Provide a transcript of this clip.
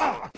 Ah!